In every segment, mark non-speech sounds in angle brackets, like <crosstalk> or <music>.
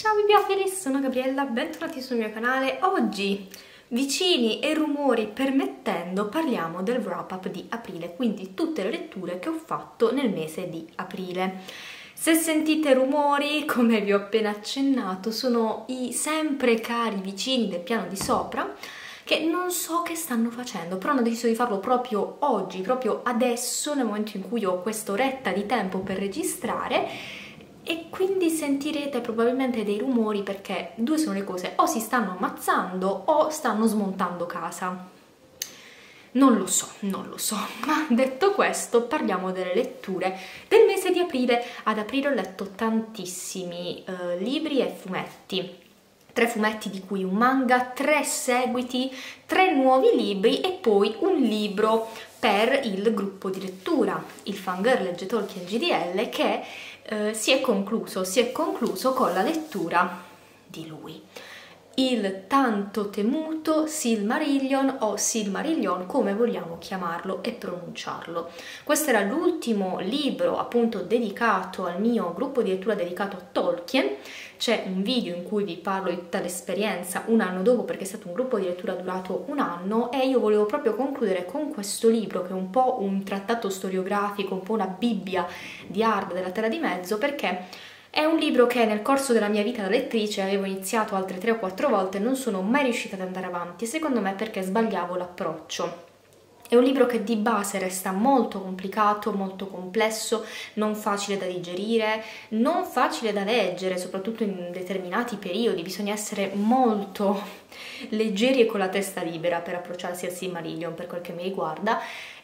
Ciao bibliofili, sono Gabriella, bentornati sul mio canale. Oggi, vicini e rumori permettendo, parliamo del wrap up di aprile, quindi tutte le letture che ho fatto nel mese di aprile. Se sentite rumori, come vi ho appena accennato, sono i sempre cari vicini del piano di sopra che non so che stanno facendo, però hanno deciso di farlo proprio oggi, proprio adesso, nel momento in cui ho quest'oretta di tempo per registrare e quindi sentirete probabilmente dei rumori perché due sono le cose, o si stanno ammazzando o stanno smontando casa. Non lo so, non lo so, <laughs> ma detto questo parliamo delle letture del mese di aprile. Ad aprile ho letto tantissimi uh, libri e fumetti, tre fumetti di cui un manga, tre seguiti, tre nuovi libri e poi un libro per il gruppo di lettura, il Fangirl Legge Tolkien GDL, che eh, si è concluso, si è concluso con la lettura di lui. Il tanto temuto Silmarillion o Silmarillion come vogliamo chiamarlo e pronunciarlo. Questo era l'ultimo libro appunto dedicato al mio gruppo di lettura dedicato a Tolkien c'è un video in cui vi parlo di tutta l'esperienza un anno dopo perché è stato un gruppo di lettura durato un anno e io volevo proprio concludere con questo libro che è un po' un trattato storiografico, un po' una bibbia di Ard della Terra di Mezzo perché è un libro che nel corso della mia vita da lettrice avevo iniziato altre tre o quattro volte e non sono mai riuscita ad andare avanti, secondo me perché sbagliavo l'approccio. È un libro che di base resta molto complicato, molto complesso, non facile da digerire, non facile da leggere, soprattutto in determinati periodi. Bisogna essere molto <laughs> leggeri e con la testa libera per approcciarsi al Silmarillion per quel che mi riguarda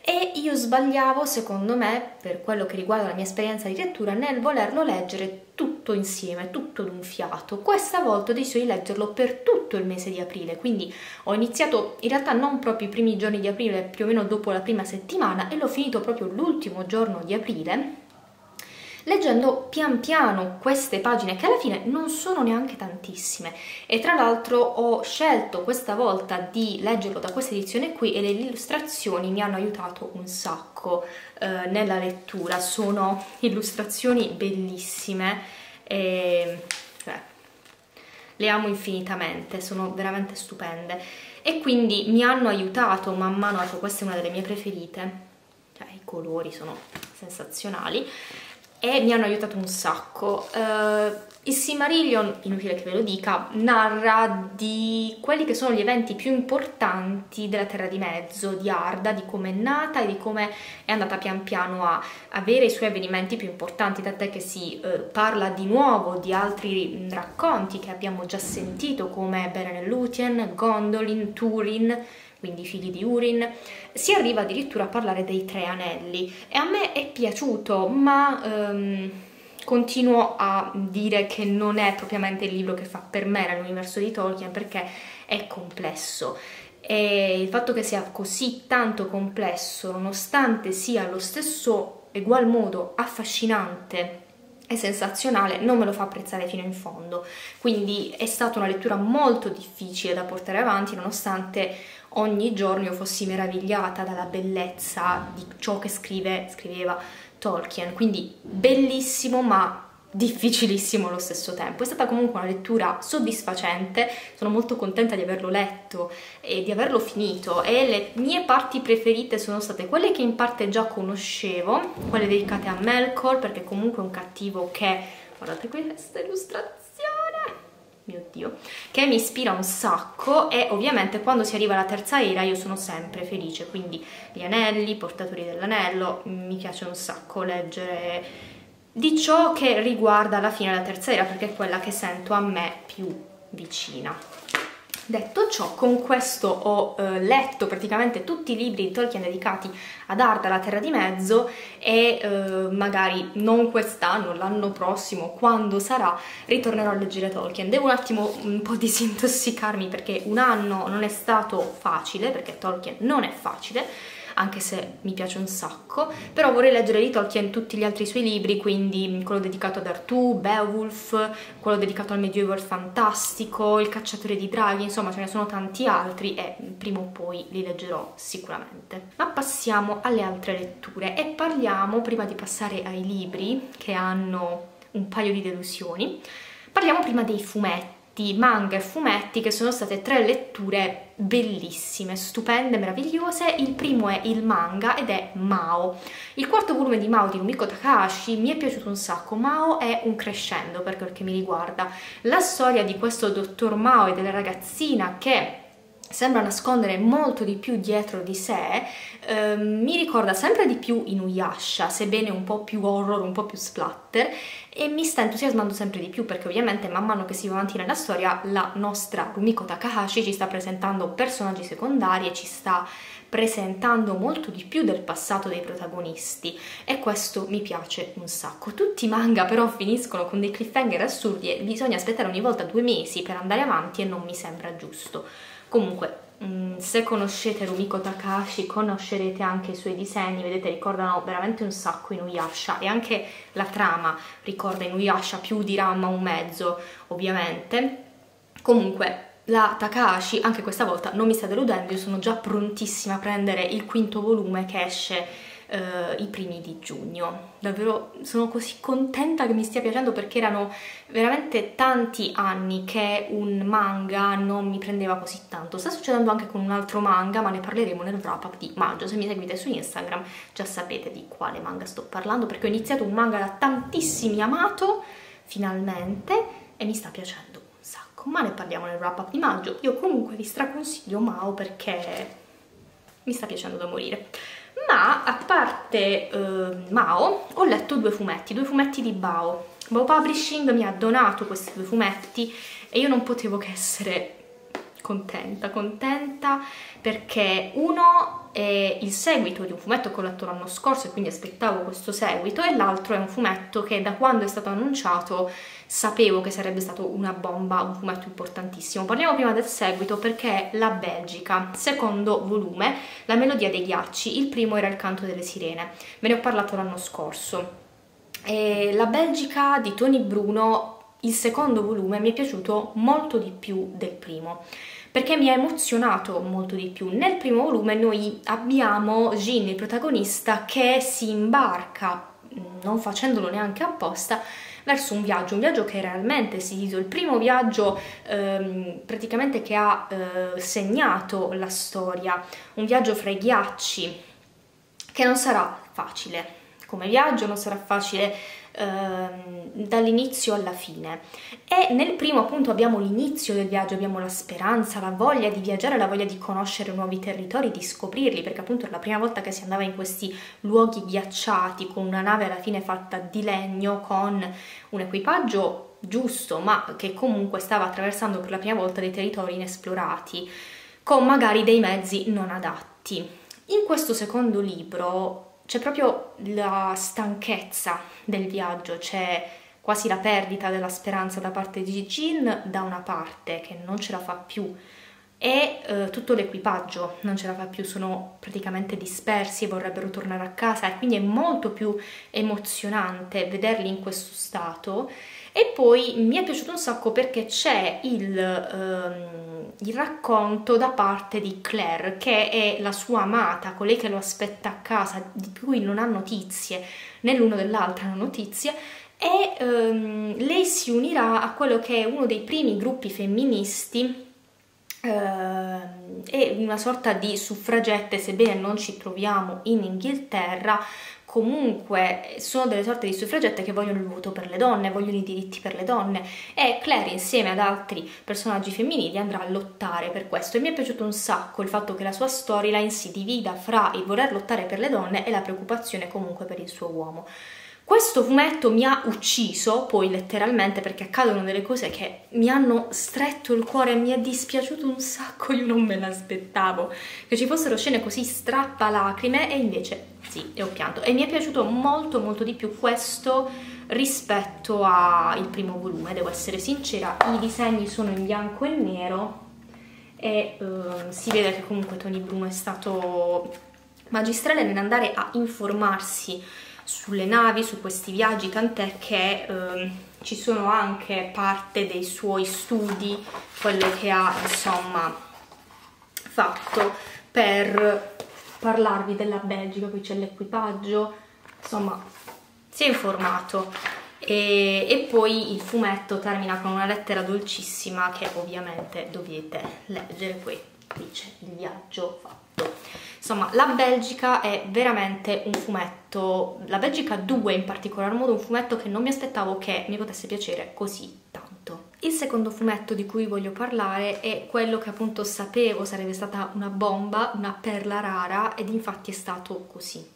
e io sbagliavo, secondo me, per quello che riguarda la mia esperienza di lettura, nel volerlo leggere tutto insieme, tutto d'un fiato. Questa volta ho deciso di leggerlo per tutto il mese di aprile, quindi ho iniziato in realtà non proprio i primi giorni di aprile, più o meno dopo la prima settimana, e l'ho finito proprio l'ultimo giorno di aprile leggendo pian piano queste pagine che alla fine non sono neanche tantissime e tra l'altro ho scelto questa volta di leggerlo da questa edizione qui e le illustrazioni mi hanno aiutato un sacco eh, nella lettura, sono illustrazioni bellissime e cioè, le amo infinitamente, sono veramente stupende. E quindi mi hanno aiutato man mano, ecco questa è una delle mie preferite, cioè, i colori sono sensazionali e mi hanno aiutato un sacco. Uh, il Silmarillion, inutile che ve lo dica, narra di quelli che sono gli eventi più importanti della Terra di Mezzo, di Arda, di come è nata e di come è andata pian piano a avere i suoi avvenimenti più importanti, tant'è che si uh, parla di nuovo di altri racconti che abbiamo già sentito come Beren e Lúthien, Gondolin, Turin, quindi i figli di Urin, si arriva addirittura a parlare dei tre anelli. E a me è piaciuto, ma um, continuo a dire che non è propriamente il libro che fa per me nell'universo di Tolkien perché è complesso. E il fatto che sia così tanto complesso, nonostante sia allo stesso egual modo affascinante e sensazionale, non me lo fa apprezzare fino in fondo. Quindi è stata una lettura molto difficile da portare avanti, nonostante ogni giorno io fossi meravigliata dalla bellezza di ciò che scrive, scriveva Tolkien. Quindi bellissimo, ma difficilissimo allo stesso tempo. È stata comunque una lettura soddisfacente, sono molto contenta di averlo letto e di averlo finito e le mie parti preferite sono state quelle che in parte già conoscevo, quelle dedicate a Melkor perché comunque è un cattivo che, guardate questa illustrazione, mio dio, che mi ispira un sacco e ovviamente quando si arriva alla terza era io sono sempre felice, quindi gli anelli, i portatori dell'anello, mi piace un sacco leggere di ciò che riguarda la fine della terza era perché è quella che sento a me più vicina. Detto ciò, con questo ho eh, letto praticamente tutti i libri di Tolkien dedicati ad Arda, la Terra di Mezzo e eh, magari non quest'anno, l'anno prossimo, quando sarà, ritornerò a leggere Tolkien. Devo un attimo un po' disintossicarmi perché un anno non è stato facile, perché Tolkien non è facile, anche se mi piace un sacco, però vorrei leggere di Tolkien tutti gli altri suoi libri, quindi quello dedicato ad Artù, Beowulf, quello dedicato al Medioevo il Fantastico, Il Cacciatore di Draghi, insomma ce ne sono tanti altri e prima o poi li leggerò sicuramente. Ma passiamo alle altre letture e parliamo, prima di passare ai libri che hanno un paio di delusioni, Parliamo prima dei fumetti manga e fumetti che sono state tre letture bellissime, stupende, meravigliose. Il primo è il manga ed è Mao. Il quarto volume di Mao di Rumiko Takahashi mi è piaciuto un sacco. Mao è un crescendo per quel che mi riguarda. La storia di questo dottor Mao e della ragazzina che sembra nascondere molto di più dietro di sé, eh, mi ricorda sempre di più Inuyasha, sebbene un po' più horror, un po' più splatter, e mi sta entusiasmando sempre di più perché ovviamente man mano che si va avanti nella storia la nostra Rumiko Takahashi ci sta presentando personaggi secondari e ci sta presentando molto di più del passato dei protagonisti e questo mi piace un sacco. Tutti i manga però finiscono con dei cliffhanger assurdi e bisogna aspettare ogni volta due mesi per andare avanti e non mi sembra giusto. Comunque, mm, se conoscete Rumiko Takashi, conoscerete anche i suoi disegni, vedete, ricordano veramente un sacco Inuyasha e anche la trama ricorda Inuyasha più di Ramma un mezzo, ovviamente. Comunque, la Takahashi anche questa volta non mi sta deludendo, io sono già prontissima a prendere il quinto volume che esce eh, i primi di giugno. Davvero sono così contenta che mi stia piacendo perché erano veramente tanti anni che un manga non mi prendeva così tanto. Sta succedendo anche con un altro manga, ma ne parleremo nel wrap up di maggio. Se mi seguite su Instagram già sapete di quale manga sto parlando perché ho iniziato un manga da tantissimi amato, finalmente, e mi sta piacendo un sacco. Ma ne parliamo nel wrap up di maggio. Io comunque vi straconsiglio Mao perché mi sta piacendo da morire ma a parte eh, Mao ho letto due fumetti, due fumetti di Bao. Bao Publishing mi ha donato questi due fumetti e io non potevo che essere contenta, contenta perché uno è il seguito di un fumetto che ho letto l'anno scorso e quindi aspettavo questo seguito e l'altro è un fumetto che da quando è stato annunciato sapevo che sarebbe stato una bomba, un fumetto importantissimo. Parliamo prima del seguito perché è La Belgica, secondo volume, La melodia dei ghiacci, il primo era Il canto delle sirene, ve ne ho parlato l'anno scorso. E la Belgica di Tony Bruno, il secondo volume, mi è piaciuto molto di più del primo perché mi ha emozionato molto di più. Nel primo volume noi abbiamo Jin, il protagonista, che si imbarca, non facendolo neanche apposta, verso un viaggio, un viaggio che realmente si dice il primo viaggio ehm, praticamente che ha eh, segnato la storia, un viaggio fra i ghiacci che non sarà facile. Come viaggio non sarà facile Ehm, dall'inizio alla fine. E nel primo appunto abbiamo l'inizio del viaggio, abbiamo la speranza, la voglia di viaggiare, la voglia di conoscere nuovi territori, di scoprirli, perché appunto è la prima volta che si andava in questi luoghi ghiacciati con una nave alla fine fatta di legno, con un equipaggio giusto, ma che comunque stava attraversando per la prima volta dei territori inesplorati, con magari dei mezzi non adatti. In questo secondo libro c'è proprio la stanchezza del viaggio, c'è quasi la perdita della speranza da parte di Jin da una parte che non ce la fa più. E eh, tutto l'equipaggio non ce la fa più, sono praticamente dispersi e vorrebbero tornare a casa e quindi è molto più emozionante vederli in questo stato e poi mi è piaciuto un sacco perché c'è il, ehm, il, racconto da parte di Claire, che è la sua amata, colei che lo aspetta a casa, di cui non ha notizie, né l'uno dell'altra hanno notizie, e ehm, lei si unirà a quello che è uno dei primi gruppi femministi ehm, è una sorta di suffragette, sebbene non ci troviamo in Inghilterra, comunque sono delle sorte di suffragette che vogliono il voto per le donne, vogliono i diritti per le donne e Claire insieme ad altri personaggi femminili andrà a lottare per questo e mi è piaciuto un sacco il fatto che la sua storyline si divida fra il voler lottare per le donne e la preoccupazione comunque per il suo uomo. Questo fumetto mi ha ucciso, poi letteralmente, perché accadono delle cose che mi hanno stretto il cuore mi è dispiaciuto un sacco, io non me l'aspettavo, che ci fossero scene così strappalacrime e invece sì, e ho pianto. E mi è piaciuto molto molto di più questo rispetto al primo volume, devo essere sincera, i disegni sono in bianco e nero e uh, si vede che comunque Tony Bruno è stato magistrale nell'andare a informarsi sulle navi, su questi viaggi, tant'è che eh, ci sono anche parte dei suoi studi, quelle che ha insomma fatto per parlarvi della Belgica, qui c'è l'equipaggio, insomma si è informato e, e, poi il fumetto termina con una lettera dolcissima che ovviamente dovete leggere, qui dice il viaggio fatto. Insomma, la Belgica è veramente un fumetto, la Belgica 2 in particolar modo, un fumetto che non mi aspettavo che mi potesse piacere così tanto. Il secondo fumetto di cui voglio parlare è quello che appunto sapevo sarebbe stata una bomba, una perla rara ed infatti è stato così.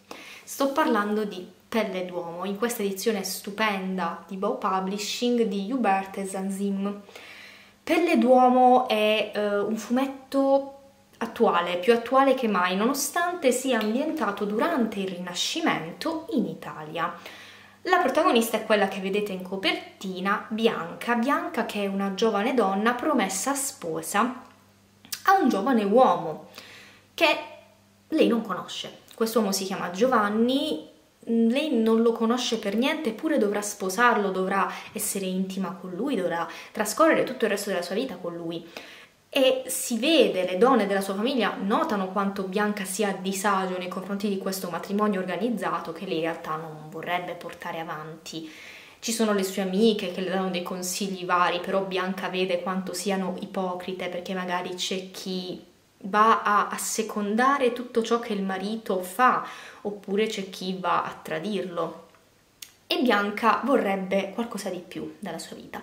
Sto parlando di Pelle d'uomo, in questa edizione stupenda di Bow Publishing di Hubert Zanzim. Pelle d'uomo è uh, un fumetto attuale, più attuale che mai, nonostante sia ambientato durante il Rinascimento in Italia. La protagonista è quella che vedete in copertina, Bianca, Bianca che è una giovane donna promessa sposa a un giovane uomo che lei non conosce. Quest'uomo si chiama Giovanni, lei non lo conosce per niente, eppure dovrà sposarlo, dovrà essere intima con lui, dovrà trascorrere tutto il resto della sua vita con lui. E si vede, le donne della sua famiglia notano quanto Bianca sia a disagio nei confronti di questo matrimonio organizzato che lei in realtà non vorrebbe portare avanti. Ci sono le sue amiche che le danno dei consigli vari, però Bianca vede quanto siano ipocrite perché magari c'è chi va a assecondare tutto ciò che il marito fa, oppure c'è chi va a tradirlo. E Bianca vorrebbe qualcosa di più dalla sua vita.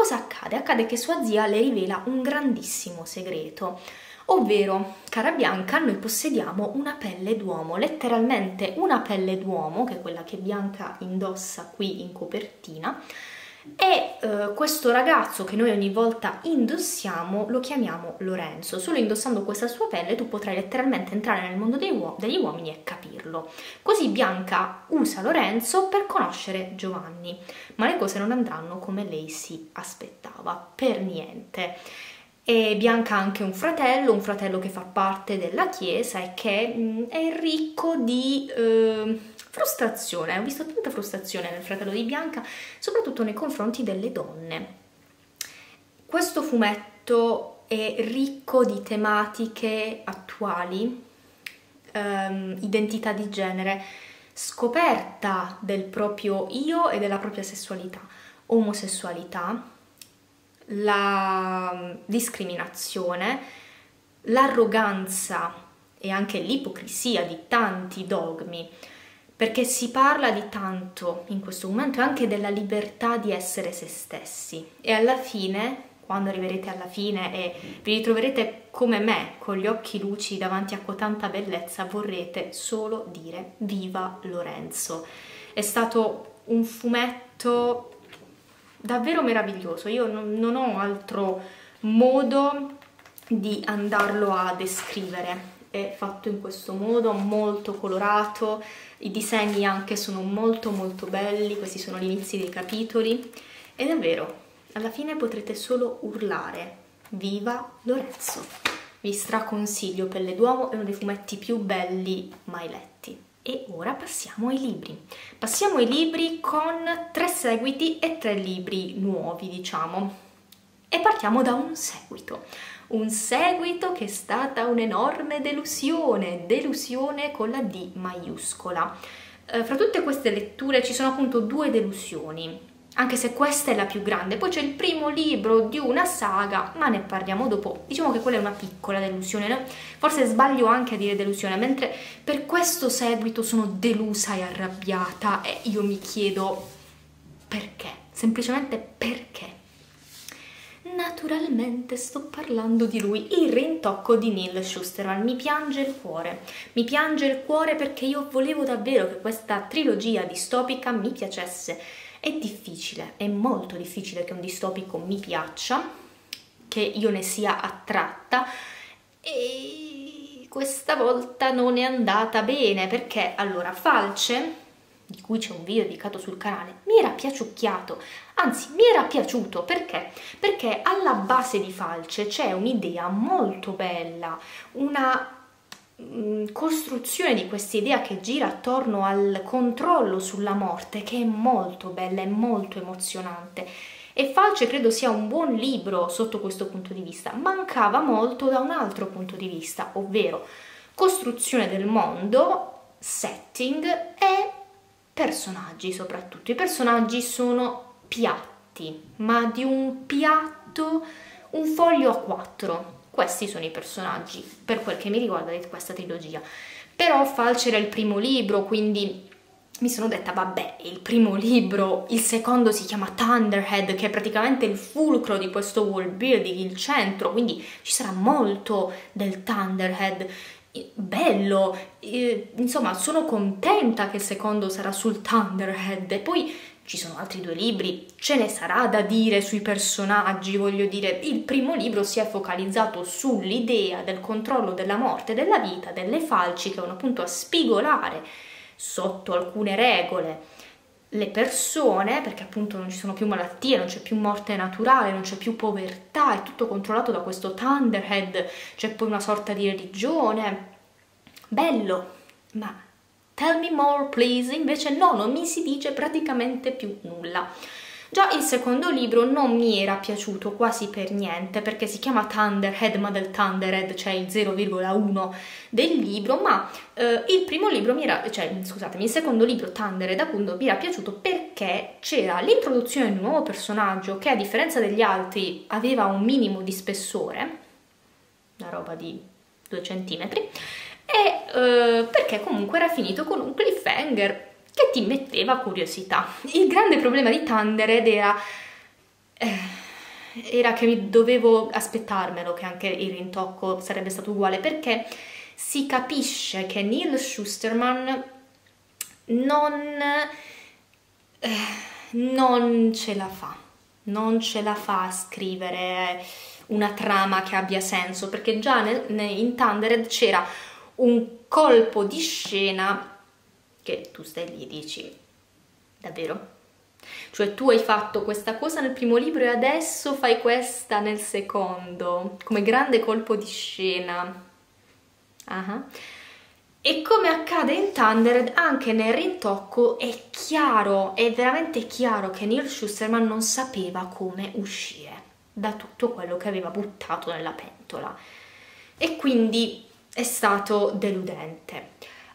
Cosa accade? Accade che sua zia le rivela un grandissimo segreto, ovvero, cara Bianca, noi possediamo una pelle d'uomo, letteralmente una pelle d'uomo, che è quella che Bianca indossa qui in copertina, e eh, questo ragazzo che noi ogni volta indossiamo lo chiamiamo Lorenzo. Solo indossando questa sua pelle tu potrai letteralmente entrare nel mondo uo- degli uomini e capirlo. Così Bianca usa Lorenzo per conoscere Giovanni, ma le cose non andranno come lei si aspettava, per niente. E Bianca ha anche un fratello, un fratello che fa parte della chiesa e che mh, mm, è ricco di... Eh, frustrazione, ho visto tanta frustrazione nel fratello di Bianca, soprattutto nei confronti delle donne. Questo fumetto è ricco di tematiche attuali, ehm, identità di genere, scoperta del proprio io e della propria sessualità, omosessualità, la discriminazione, l'arroganza e anche l'ipocrisia di tanti dogmi perché si parla di tanto in questo momento anche della libertà di essere se stessi. E alla fine quando arriverete alla fine e vi ritroverete come me con gli occhi lucidi davanti a cotanta bellezza vorrete solo dire viva Lorenzo è stato un fumetto davvero meraviglioso. Io non, non ho altro modo di andarlo a descrivere è fatto in questo modo molto colorato i disegni anche sono molto molto belli, questi sono gli inizi dei capitoli e davvero alla fine potrete solo urlare Viva Lorenzo! Vi straconsiglio Pelle d'Uomo, è uno dei fumetti più belli mai letti. E ora passiamo ai libri. Passiamo ai libri con tre seguiti e tre libri nuovi, diciamo. E partiamo da un seguito un seguito che è stata un'enorme delusione, delusione con la D maiuscola. Eh, fra tutte queste letture ci sono appunto due delusioni, anche se questa è la più grande. Poi c'è il primo libro di una saga, ma ne parliamo dopo. Diciamo che quella è una piccola delusione, no? forse sbaglio anche a dire delusione, mentre per questo seguito sono delusa e arrabbiata e io mi chiedo perché, semplicemente perché. Naturalmente sto parlando di lui, il rintocco di Neil Schusterman. Mi piange il cuore, mi piange il cuore perché io volevo davvero che questa trilogia distopica mi piacesse. È difficile, è molto difficile che un distopico mi piaccia, che io ne sia attratta e questa volta non è andata bene perché allora Falce di cui c'è un video dedicato sul canale, mi era piaciucchiato, anzi mi era piaciuto perché? Perché alla base di Falce c'è un'idea molto bella, una mm, costruzione di questa idea che gira attorno al controllo sulla morte che è molto bella e molto emozionante. E Falce credo sia un buon libro sotto questo punto di vista. Mancava molto da un altro punto di vista ovvero costruzione del mondo setting e personaggi soprattutto. I personaggi sono piatti, ma di un piatto, un foglio a quattro. Questi sono i personaggi per quel che mi riguarda di questa trilogia. Però Falce era il primo libro, quindi mi sono detta, vabbè, il primo libro, il secondo si chiama Thunderhead, che è praticamente il fulcro di questo world building, il centro, quindi ci sarà molto del Thunderhead. Bello, insomma, sono contenta che il secondo sarà sul Thunderhead. E poi ci sono altri due libri, ce ne sarà da dire sui personaggi, voglio dire, il primo libro si è focalizzato sull'idea del controllo della morte, della vita, delle falci che vanno appunto a spigolare sotto alcune regole le persone, perché appunto non ci sono più malattie, non c'è più morte naturale, non c'è più povertà, è tutto controllato da questo Thunderhead, c'è poi una sorta di religione. Bello, ma tell me more please, invece no, non mi si dice praticamente più nulla. Già il secondo libro non mi era piaciuto quasi per niente perché si chiama Thunderhead ma del Thunderhead c'è cioè il 0,1 del libro ma eh, il primo libro mi era, cioè scusatemi, il secondo libro Thunderhead appunto mi era piaciuto perché c'era l'introduzione di un nuovo personaggio che a differenza degli altri aveva un minimo di spessore, una roba di 2 centimetri e eh, perché comunque era finito con un cliffhanger che ti metteva curiosità. Il grande problema di Thundered era, eh, era che mi dovevo aspettarmelo che anche il rintocco sarebbe stato uguale perché si capisce che Neil Schusterman non, eh, non ce la fa, non ce la fa a scrivere una trama che abbia senso perché già nel, in Thundered c'era un colpo di scena che tu stai lì e dici, davvero? Cioè tu hai fatto questa cosa nel primo libro e adesso fai questa nel secondo, come grande colpo di scena. Uh-huh. E come accade in Thundered, anche nel rintocco è chiaro, è veramente chiaro che Neil Schusterman non sapeva come uscire da tutto quello che aveva buttato nella pentola. E quindi è stato deludente.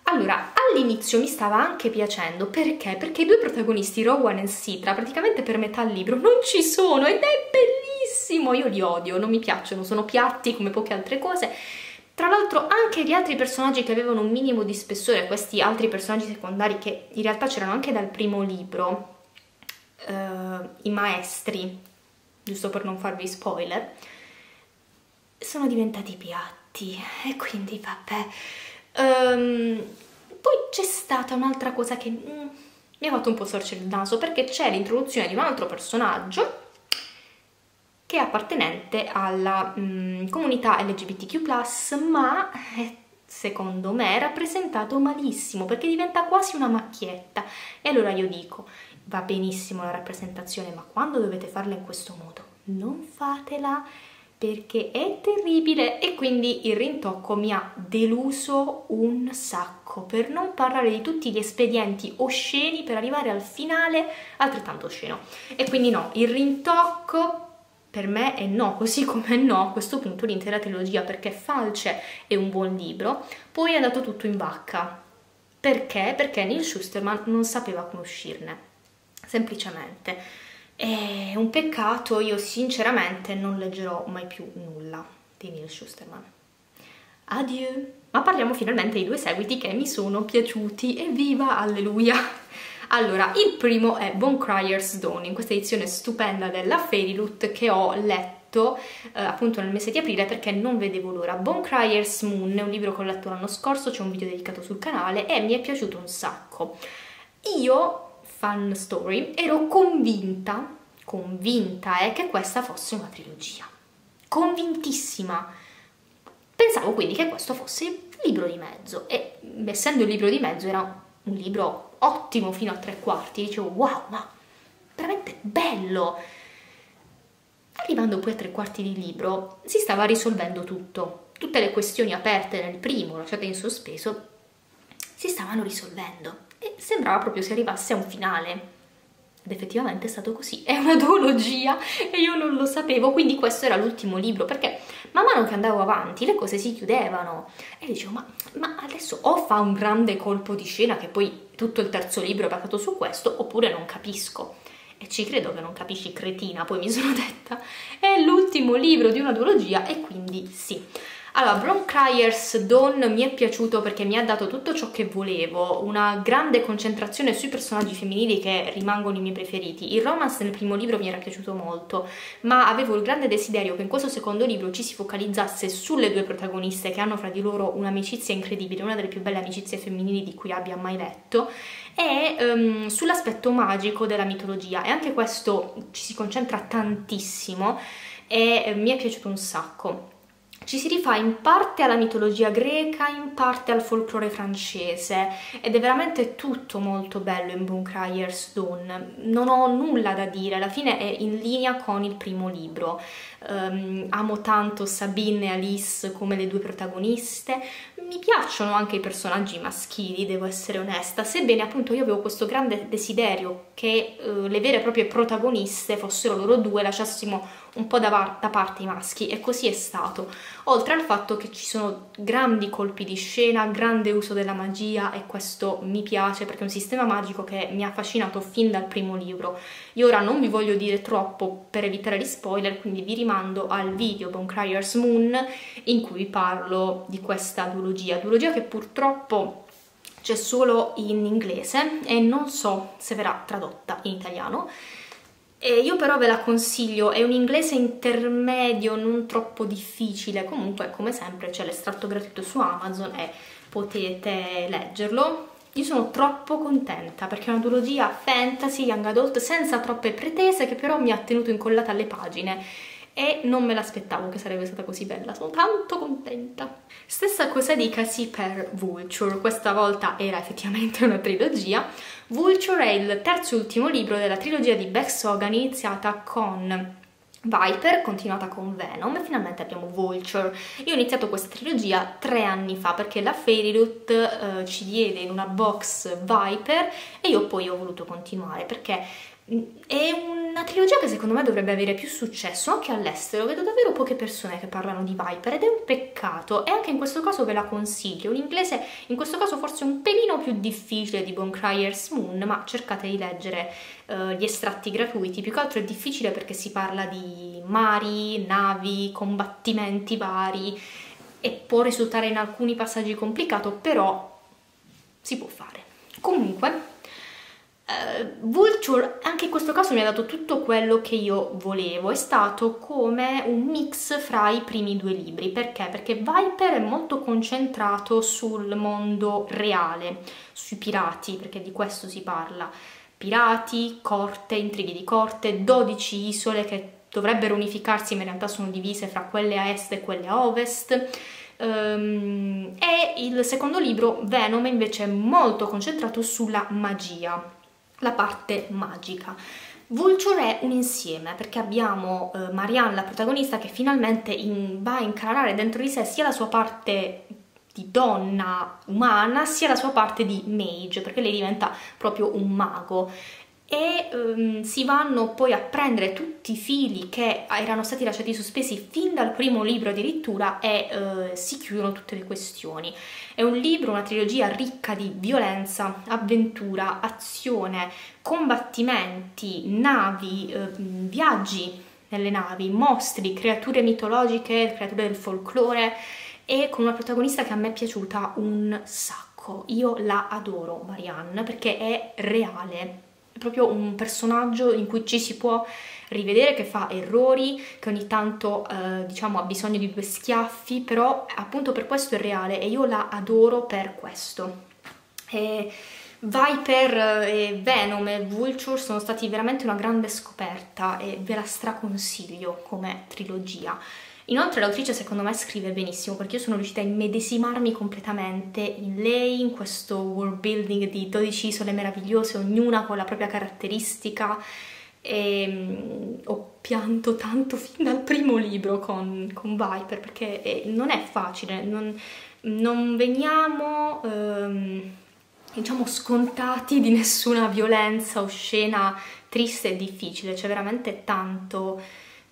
Allora, all'inizio mi stava anche piacendo, perché? Perché i due protagonisti, Rowan e Sitra, praticamente per metà libro non ci sono ed è bellissimo, io li odio, non mi piacciono, sono piatti come poche altre cose. Tra l'altro anche gli altri personaggi che avevano un minimo di spessore, questi altri personaggi secondari che in realtà c'erano anche dal primo libro, uh, i maestri, giusto per non farvi spoiler, sono diventati piatti e quindi vabbè Um, poi c'è stata un'altra cosa che mm, mi ha fatto un po' sorgere il naso perché c'è l'introduzione di un altro personaggio che è appartenente alla mm, comunità LGBTQ+, ma eh, secondo me è rappresentato malissimo perché diventa quasi una macchietta. E allora io dico, va benissimo la rappresentazione, ma quando dovete farla in questo modo, non fatela perché è terribile e quindi il rintocco mi ha deluso un sacco. Per non parlare di tutti gli espedienti osceni per arrivare al finale altrettanto osceno. E quindi no, il rintocco per me è no, così come no a questo punto l'intera trilogia perché Falce è un buon libro poi è andato tutto in vacca. Perché? Perché Neil Schusterman non sapeva come uscirne semplicemente è un peccato, io sinceramente non leggerò mai più nulla di Neil Schusterman. Adieu! Ma parliamo finalmente dei due seguiti che mi sono piaciuti, evviva, alleluia! Allora, il primo è Bone Cryer's Dawn, in questa edizione stupenda della Fairyloot che ho letto eh, appunto nel mese di aprile perché non vedevo l'ora. Bone Cryer's Moon è un libro che ho letto l'anno scorso, c'è un video dedicato sul canale e mi è piaciuto un sacco. Io fan story, ero convinta, convinta eh, che questa fosse una trilogia. Convintissima. Pensavo quindi che questo fosse il libro di mezzo e essendo il libro di mezzo era un libro ottimo fino a tre quarti, dicevo wow, ma veramente bello. Arrivando poi a tre quarti di libro si stava risolvendo tutto, tutte le questioni aperte nel primo, lasciate in sospeso, si stavano risolvendo e sembrava proprio si arrivasse a un finale. Ed effettivamente è stato così, è una duologia e io non lo sapevo, quindi questo era l'ultimo libro, perché man mano che andavo avanti le cose si chiudevano e dicevo ma, ma adesso o fa un grande colpo di scena che poi tutto il terzo libro è basato su questo oppure non capisco e ci credo che non capisci cretina, poi mi sono <laughs> detta, è l'ultimo libro di una duologia e quindi sì. Allora, Bron Cryers Dawn mi è piaciuto perché mi ha dato tutto ciò che volevo, una grande concentrazione sui personaggi femminili che rimangono i miei preferiti. Il romance nel primo libro mi era piaciuto molto, ma avevo il grande desiderio che in questo secondo libro ci si focalizzasse sulle due protagoniste che hanno fra di loro un'amicizia incredibile, una delle più belle amicizie femminili di cui abbia mai letto, e um, sull'aspetto magico della mitologia. E anche questo ci si concentra tantissimo e eh, mi è piaciuto un sacco ci si rifà in parte alla mitologia greca, in parte al folklore francese ed è veramente tutto molto bello in Booncrier's Dawn. Non ho nulla da dire, alla fine è in linea con il primo libro. Um, amo tanto Sabine e Alice come le due protagoniste, mi piacciono anche i personaggi maschili, devo essere onesta, sebbene appunto io avevo questo grande desiderio che uh, le vere e proprie protagoniste fossero loro due, lasciassimo un po' da, da, parte i maschi. E così è stato, oltre al fatto che ci sono grandi colpi di scena, grande uso della magia e questo mi piace perché è un sistema magico che mi ha affascinato fin dal primo libro. Io ora non vi voglio dire troppo per evitare gli spoiler, quindi vi rimando al video Bonecryer's Moon in cui vi parlo di questa duologia, duologia che purtroppo c'è solo in inglese e non so se verrà tradotta in italiano. E io però ve la consiglio, è un inglese intermedio, non troppo difficile, comunque come sempre c'è l'estratto gratuito su Amazon e potete leggerlo. Io sono troppo contenta perché è una duologia fantasy, young adult, senza troppe pretese che però mi ha tenuto incollata alle pagine e non me l'aspettavo che sarebbe stata così bella, sono tanto contenta. Stessa cosa dicasi per Vulture, questa volta era effettivamente una trilogia. Vulture è il terzo e ultimo libro della trilogia di Beck Sogan iniziata con Viper, continuata con Venom e finalmente abbiamo Vulture. Io ho iniziato questa trilogia tre anni fa perché la Fairyloot eh, ci diede in una box Viper e io poi ho voluto continuare perché è una trilogia che secondo me dovrebbe avere più successo anche all'estero, vedo davvero poche persone che parlano di Viper ed è un peccato. E anche in questo caso ve la consiglio, in inglese in questo caso forse un pelino più difficile di Bonecryer's Moon, ma cercate di leggere uh, gli estratti gratuiti, più che altro è difficile perché si parla di mari, navi, combattimenti vari e può risultare in alcuni passaggi complicato, però si può fare. Comunque, Uh, Vulture anche in questo caso mi ha dato tutto quello che io volevo, è stato come un mix fra i primi due libri, perché? Perché Viper è molto concentrato sul mondo reale, sui pirati, perché di questo si parla, pirati, corte, intrighi di corte, 12 isole che dovrebbero unificarsi ma in realtà sono divise fra quelle a est e quelle a ovest, um, e il secondo libro, Venom, invece è molto concentrato sulla magia la parte magica. Vulture è un insieme perché abbiamo eh, Marianne, la protagonista, che finalmente in, va a incarnare dentro di sé sia la sua parte di donna umana sia la sua parte di mage perché lei diventa proprio un mago e um, si vanno poi a prendere tutti i fili che erano stati lasciati sospesi fin dal primo libro addirittura e uh, si chiudono tutte le questioni. È un libro, una trilogia ricca di violenza, avventura, azione, combattimenti, navi, uh, viaggi nelle navi, mostri, creature mitologiche, creature del folklore e con una protagonista che a me è piaciuta un sacco. Io la adoro, Marianne, perché è reale, è proprio un personaggio in cui ci si può rivedere che fa errori, che ogni tanto eh, diciamo ha bisogno di due schiaffi, però appunto per questo è reale e io la adoro per questo. E Viper e Venom e Vulture sono stati veramente una grande scoperta e ve la straconsiglio come trilogia. Inoltre l'autrice secondo me scrive benissimo perché io sono riuscita a immedesimarmi completamente in lei, in questo world building di 12 isole meravigliose, ognuna con la propria caratteristica. E um, ho pianto tanto fin dal primo libro con, con Viper perché è, non è facile, non, non veniamo um, diciamo scontati di nessuna violenza o scena triste e difficile, c'è veramente tanto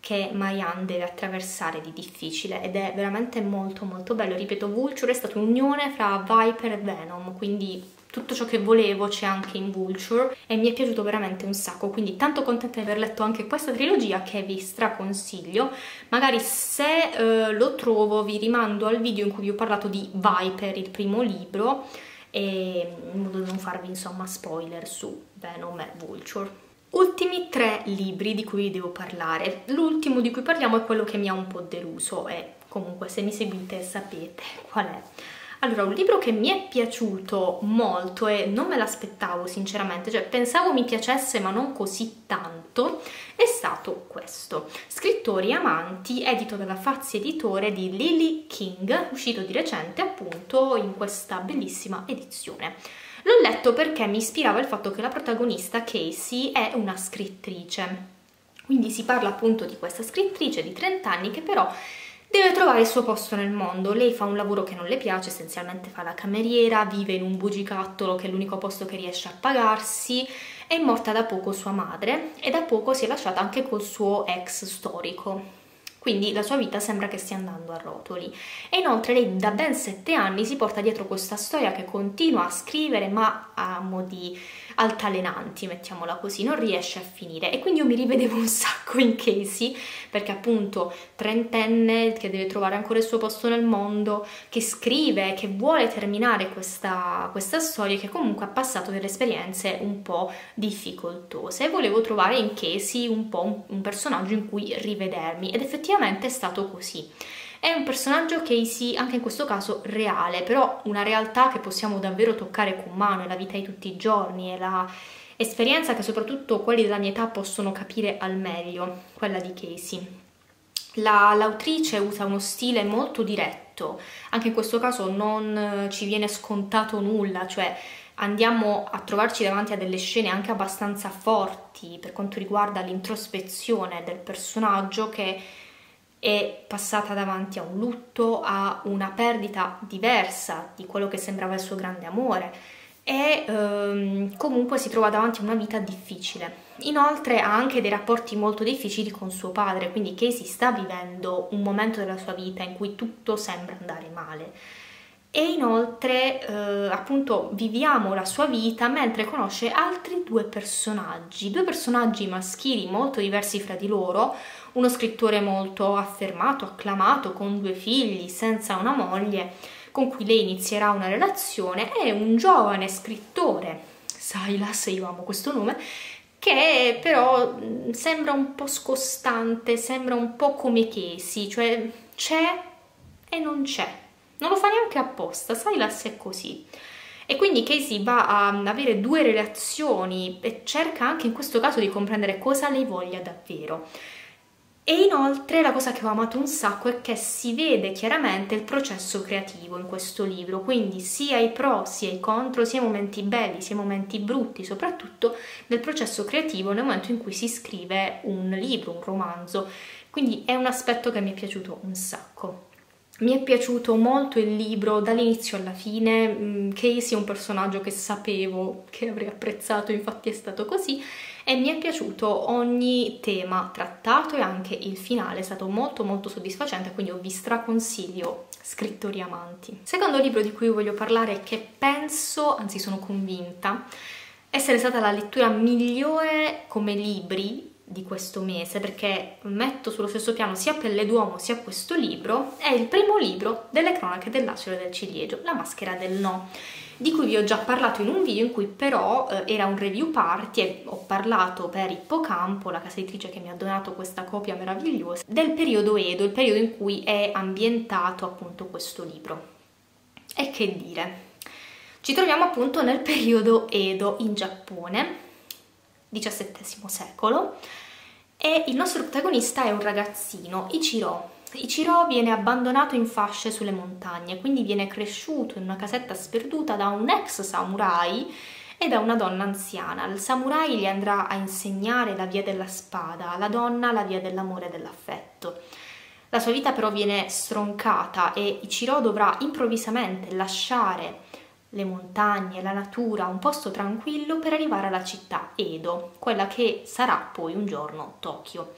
che Mayan deve attraversare di difficile ed è veramente molto molto bello. Ripeto, Vulture è stata un'unione fra Viper e Venom, quindi tutto ciò che volevo c'è anche in Vulture e mi è piaciuto veramente un sacco, quindi tanto contenta di aver letto anche questa trilogia che vi straconsiglio. Magari se eh, lo trovo vi rimando al video in cui vi ho parlato di Viper, il primo libro, e in modo da non farvi insomma spoiler su Venom e Vulture. Ultimi tre libri di cui vi devo parlare. L'ultimo di cui parliamo è quello che mi ha un po' deluso e comunque se mi seguite sapete <laughs> qual è. Allora, un libro che mi è piaciuto molto e non me l'aspettavo sinceramente, cioè pensavo mi piacesse ma non così tanto, è stato questo. Scrittori amanti, edito dalla Fazzi Editore di Lily King, uscito di recente appunto in questa bellissima edizione. L'ho letto perché mi ispirava il fatto che la protagonista Casey è una scrittrice. Quindi si parla appunto di questa scrittrice di 30 anni che però deve trovare il suo posto nel mondo. Lei fa un lavoro che non le piace, essenzialmente fa la cameriera, vive in un bugicattolo che è l'unico posto che riesce a pagarsi, è morta da poco sua madre e da poco si è lasciata anche col suo ex storico. Quindi la sua vita sembra che stia andando a rotoli. E inoltre lei da ben sette anni si porta dietro questa storia che continua a scrivere ma a modi altalenanti, mettiamola così, non riesce a finire e quindi io mi rivedevo un sacco in Casey perché appunto trentenne che deve trovare ancora il suo posto nel mondo, che scrive, che vuole terminare questa, questa storia che comunque ha passato delle esperienze un po' difficoltose e volevo trovare in Casey un po' un, un personaggio in cui rivedermi ed effettivamente è stato così. È un personaggio Casey, anche in questo caso, reale, però una realtà che possiamo davvero toccare con mano, è la vita di tutti i giorni, è la esperienza che soprattutto quelli della mia età possono capire al meglio, quella di Casey. La, l'autrice usa uno stile molto diretto, anche in questo caso non ci viene scontato nulla, cioè andiamo a trovarci davanti a delle scene anche abbastanza forti per quanto riguarda l'introspezione del personaggio che è passata davanti a un lutto, a una perdita diversa di quello che sembrava il suo grande amore e ehm, comunque si trova davanti a una vita difficile. Inoltre ha anche dei rapporti molto difficili con suo padre, quindi Casey sta vivendo un momento della sua vita in cui tutto sembra andare male. E inoltre eh, appunto viviamo la sua vita mentre conosce altri due personaggi, due personaggi maschili molto diversi fra di loro, uno scrittore molto affermato, acclamato, con due figli, senza una moglie, con cui lei inizierà una relazione, e un giovane scrittore, Silas, io amo questo nome, che però sembra un po' scostante, sembra un po' come Casey, cioè c'è e non c'è. Non lo fa neanche apposta, Silas è così. E quindi Casey va a avere due relazioni e cerca anche in questo caso di comprendere cosa lei voglia davvero. E inoltre la cosa che ho amato un sacco è che si vede chiaramente il processo creativo in questo libro, quindi sia i pro sia i contro, sia i momenti belli sia i momenti brutti, soprattutto nel processo creativo nel momento in cui si scrive un libro, un romanzo. Quindi è un aspetto che mi è piaciuto un sacco. Mi è piaciuto molto il libro dall'inizio alla fine, mm, Casey è un personaggio che sapevo che avrei apprezzato, infatti è stato così, e mi è piaciuto ogni tema trattato e anche il finale è stato molto molto soddisfacente, quindi vi straconsiglio Scrittori Amanti. Secondo libro di cui voglio parlare che penso, anzi sono convinta, essere stata la lettura migliore come libri di questo mese perché metto sullo stesso piano sia Pelle d'Uomo sia questo libro è il primo libro delle cronache dell'acero del ciliegio, La maschera del no di cui vi ho già parlato in un video in cui però eh, era un review party e ho parlato per Ippocampo, la casa editrice che mi ha donato questa copia meravigliosa, del periodo Edo, il periodo in cui è ambientato appunto questo libro. E che dire? Ci troviamo appunto nel periodo Edo in Giappone, XVII secolo, e il nostro protagonista è un ragazzino, Ichiro. Ichiro viene abbandonato in fasce sulle montagne, quindi viene cresciuto in una casetta sperduta da un ex samurai e da una donna anziana. Il samurai gli andrà a insegnare la via della spada, la donna la via dell'amore e dell'affetto. La sua vita però viene stroncata e Ichiro dovrà improvvisamente lasciare le montagne, la natura, un posto tranquillo per arrivare alla città Edo, quella che sarà poi un giorno Tokyo.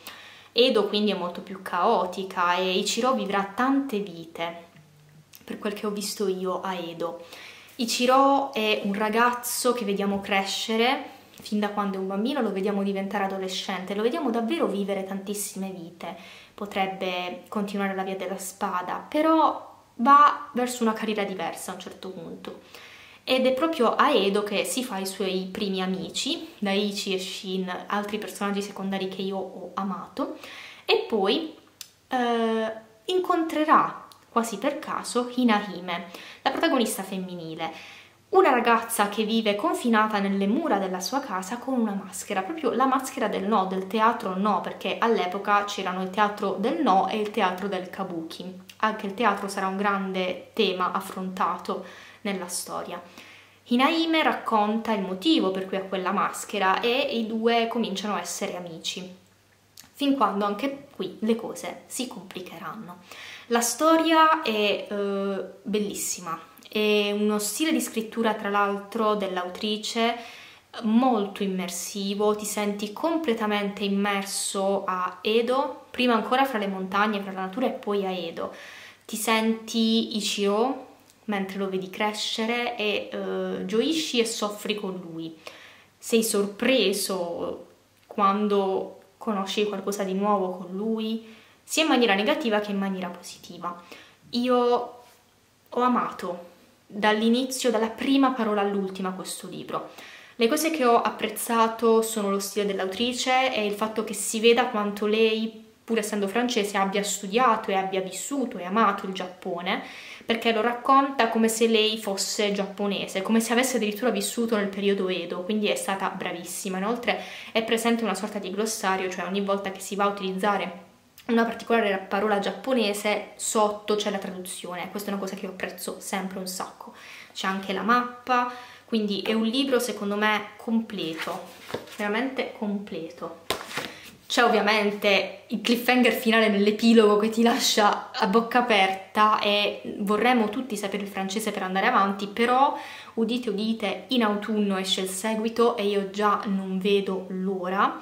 Edo quindi è molto più caotica e Ichiro vivrà tante vite, per quel che ho visto io a Edo. Ichiro è un ragazzo che vediamo crescere fin da quando è un bambino, lo vediamo diventare adolescente, lo vediamo davvero vivere tantissime vite. Potrebbe continuare la via della spada, però va verso una carriera diversa a un certo punto. Ed è proprio a Edo che si fa i suoi primi amici, Daichi e Shin, altri personaggi secondari che io ho amato, e poi eh, incontrerà quasi per caso Hinahime, la protagonista femminile una ragazza che vive confinata nelle mura della sua casa con una maschera, proprio la maschera del no, del teatro no, perché all'epoca c'erano il teatro del no e il teatro del kabuki. Anche il teatro sarà un grande tema affrontato nella storia. Hinaime racconta il motivo per cui ha quella maschera e i due cominciano a essere amici, fin quando anche qui le cose si complicheranno. La storia è eh, bellissima, è uno stile di scrittura tra l'altro dell'autrice molto immersivo, ti senti completamente immerso a Edo, prima ancora fra le montagne, fra la natura e poi a Edo. Ti senti Ichiro mentre lo vedi crescere e uh, gioisci e soffri con lui. Sei sorpreso quando conosci qualcosa di nuovo con lui, sia in maniera negativa che in maniera positiva. Io ho amato dall'inizio, dalla prima parola all'ultima questo libro. Le cose che ho apprezzato sono lo stile dell'autrice e il fatto che si veda quanto lei, pur essendo francese, abbia studiato e abbia vissuto e amato il Giappone, perché lo racconta come se lei fosse giapponese, come se avesse addirittura vissuto nel periodo Edo, quindi è stata bravissima. Inoltre è presente una sorta di glossario, cioè ogni volta che si va a utilizzare una particolare parola giapponese, sotto c'è la traduzione, questa è una cosa che io apprezzo sempre un sacco. C'è anche la mappa, quindi è un libro secondo me completo, veramente completo. C'è ovviamente il cliffhanger finale nell'epilogo che ti lascia a bocca aperta e vorremmo tutti sapere il francese per andare avanti, però udite udite, in autunno esce il seguito e io già non vedo l'ora.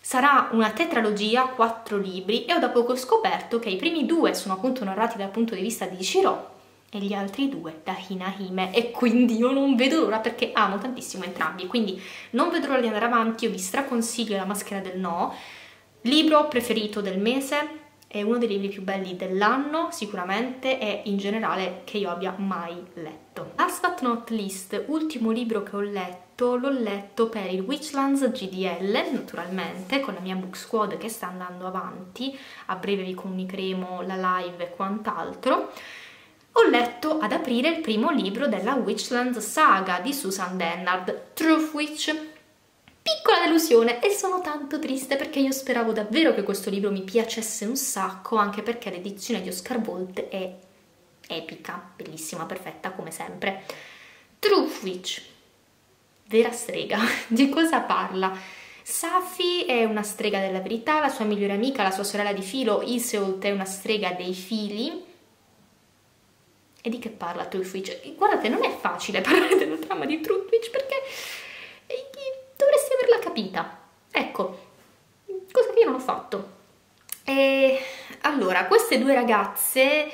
Sarà una tetralogia, quattro libri, e ho da poco scoperto che i primi due sono appunto narrati dal punto di vista di Shiro e gli altri due da Hinahime e quindi io non vedo l'ora perché amo tantissimo entrambi, quindi non vedo l'ora di andare avanti, io vi straconsiglio La maschera del no, libro preferito del mese, è uno dei libri più belli dell'anno sicuramente e in generale che io abbia mai letto. Last but not least, ultimo libro che ho letto l'ho letto per il Witchlands GDL, naturalmente, con la mia book squad che sta andando avanti, a breve vi comunicheremo la live e quant'altro. Ho letto ad aprile il primo libro della Witchlands saga di Susan Dennard, Truth Witch. Piccola delusione e sono tanto triste perché io speravo davvero che questo libro mi piacesse un sacco, anche perché l'edizione di Oscar Bolt è epica, bellissima, perfetta come sempre. Witch vera strega. <laughs> Di cosa parla? Safi è una strega della verità, la sua migliore amica, la sua sorella di filo, Iseult è una strega dei fili. E di che parla Truthwitch? Guardate, non è facile <laughs> parlare della trama di Truthwitch perché capita. Ecco, cosa che io non ho fatto. E allora, queste due ragazze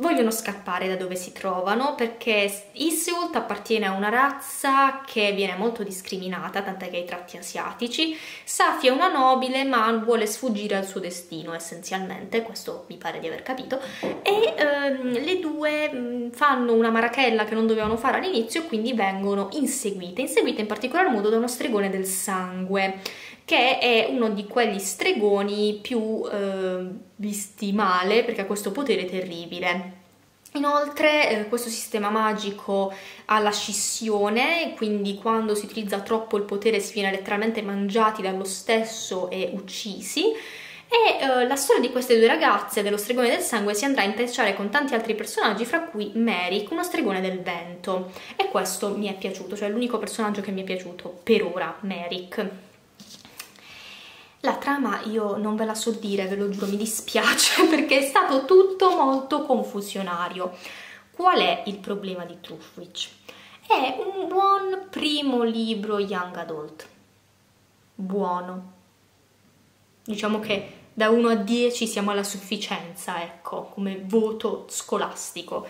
vogliono scappare da dove si trovano perché Iseult appartiene a una razza che viene molto discriminata, tant'è che ha i tratti asiatici. Safi è una nobile ma vuole sfuggire al suo destino essenzialmente, questo mi pare di aver capito, e ehm, le due fanno una marachella che non dovevano fare all'inizio e quindi vengono inseguite, inseguite in particolar modo da uno stregone del sangue che è uno di quegli stregoni più eh, visti male perché ha questo potere terribile. Inoltre eh, questo sistema magico ha la scissione, quindi quando si utilizza troppo il potere si viene letteralmente mangiati dallo stesso e uccisi. E eh, la storia di queste due ragazze dello stregone del sangue si andrà a intrecciare con tanti altri personaggi, fra cui Merrick, uno stregone del vento. E questo mi è piaciuto, cioè l'unico personaggio che mi è piaciuto per ora, Merrick. La trama io non ve la so dire, ve lo giuro, mi dispiace <laughs> perché è stato tutto molto confusionario. Qual è il problema di Truthwitch? È un buon primo libro young adult. Buono. Diciamo che da 1 a 10 siamo alla sufficienza, ecco, come voto scolastico.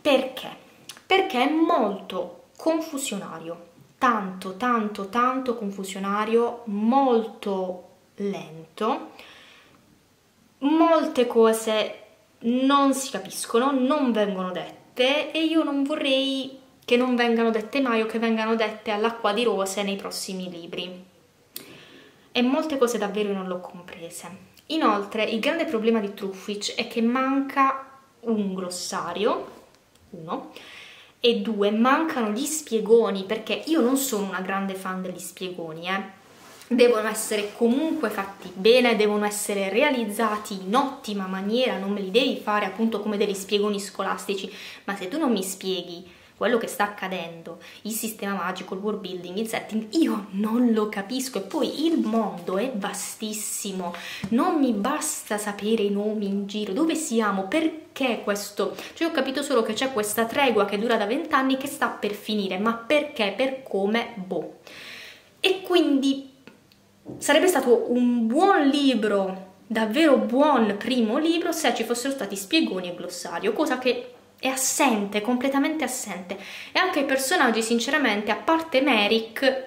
Perché? Perché è molto confusionario, tanto, tanto, tanto confusionario, molto lento, molte cose non si capiscono, non vengono dette e io non vorrei che non vengano dette mai o che vengano dette all'acqua di rose nei prossimi libri. E molte cose davvero non l'ho comprese. Inoltre, il grande problema di Truffwich è che manca un glossario, uno, e due, mancano gli spiegoni, perché io non sono una grande fan degli spiegoni, eh. Devono essere comunque fatti bene, devono essere realizzati in ottima maniera, non me li devi fare appunto come degli spiegoni scolastici, ma se tu non mi spieghi quello che sta accadendo, il sistema magico, il world building, il setting, io non lo capisco. E poi il mondo è vastissimo, non mi basta sapere i nomi in giro, dove siamo, perché questo, cioè ho capito solo che c'è questa tregua che dura da vent'anni che sta per finire, ma perché, per come, boh. E quindi sarebbe stato un buon libro, davvero buon primo libro se ci fossero stati spiegoni e glossario, cosa che è assente, completamente assente. E anche i personaggi, sinceramente, a parte Merrick,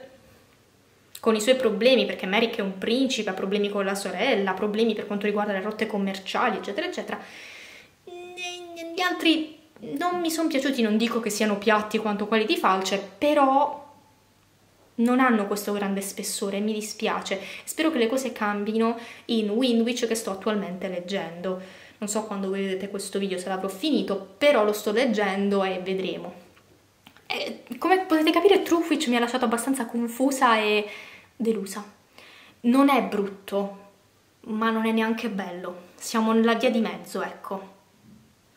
con i suoi problemi, perché Merrick è un principe, ha problemi con la sorella, problemi per quanto riguarda le rotte commerciali, eccetera, eccetera, gli altri non mi sono piaciuti, non dico che siano piatti quanto quelli di Falce, però non hanno questo grande spessore, mi dispiace. Spero che le cose cambino in Windwich che sto attualmente leggendo. Non so quando vedete questo video se l'avrò finito, però lo sto leggendo e vedremo. E, come potete capire Truthwich mi ha lasciato abbastanza confusa e delusa. Non è brutto, ma non è neanche bello. Siamo nella via di mezzo, ecco.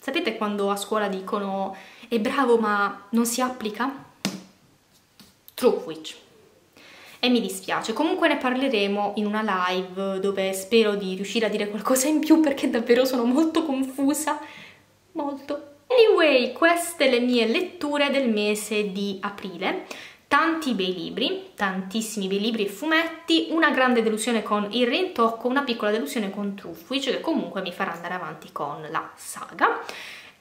Sapete quando a scuola dicono è bravo ma non si applica? Truthwich e mi dispiace. Comunque ne parleremo in una live dove spero di riuscire a dire qualcosa in più perché davvero sono molto confusa, molto. Anyway, queste le mie letture del mese di aprile. Tanti bei libri, tantissimi bei libri e fumetti, una grande delusione con Il Rintocco, una piccola delusione con Truffwich che comunque mi farà andare avanti con la saga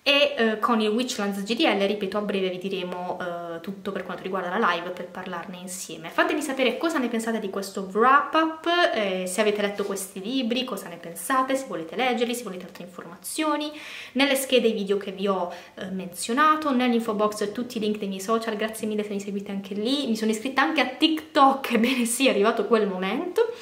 e eh, con il Witchlands GDL, ripeto, a breve vi diremo eh, tutto per quanto riguarda la live per parlarne insieme. Fatemi sapere cosa ne pensate di questo wrap up, eh, se avete letto questi libri, cosa ne pensate, se volete leggerli, se volete altre informazioni, nelle schede i video che vi ho eh, menzionato, nell'info box tutti i link dei miei social, grazie mille se mi seguite anche lì, mi sono iscritta anche a TikTok, <laughs> ebbene sì, è arrivato quel momento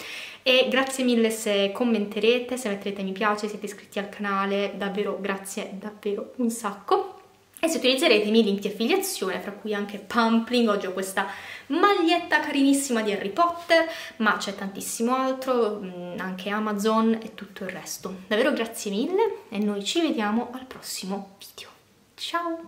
e grazie mille se commenterete, se metterete mi piace, siete iscritti al canale, davvero grazie davvero un sacco e se utilizzerete i miei link di affiliazione, fra cui anche Pumpling, oggi ho questa maglietta carinissima di Harry Potter, ma c'è tantissimo altro, mm, anche Amazon e tutto il resto. Davvero grazie mille e noi ci vediamo al prossimo video. Ciao!